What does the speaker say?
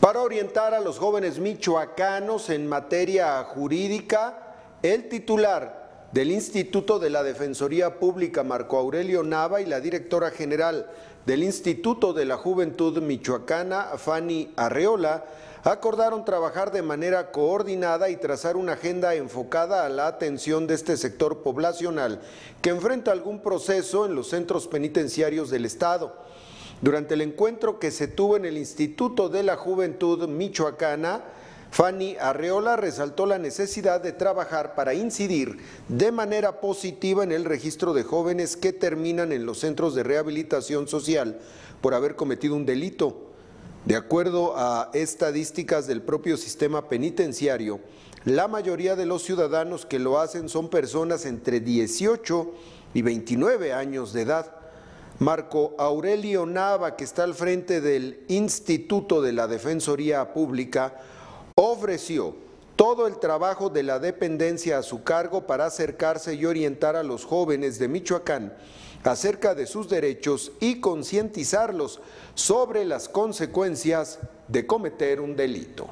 Para orientar a los jóvenes michoacanos en materia jurídica, el titular del Instituto de la Defensoría Pública, Marco Aurelio Nava, y la directora general del Instituto de la Juventud Michoacana, Fanny Arreola, acordaron trabajar de manera coordinada y trazar una agenda enfocada a la atención de este sector poblacional que enfrenta algún proceso en los centros penitenciarios del Estado. Durante el encuentro que se tuvo en el Instituto de la Juventud Michoacana, Fanny Arreola resaltó la necesidad de trabajar para incidir de manera positiva en el registro de jóvenes que terminan en los centros de rehabilitación social por haber cometido un delito. De acuerdo a estadísticas del propio sistema penitenciario, la mayoría de los ciudadanos que lo hacen son personas entre 18 y 29 años de edad. Marco Aurelio Nava, que está al frente del Instituto de la Defensoría Pública, ofreció todo el trabajo de la dependencia a su cargo para acercarse y orientar a los jóvenes de Michoacán acerca de sus derechos y concientizarlos sobre las consecuencias de cometer un delito.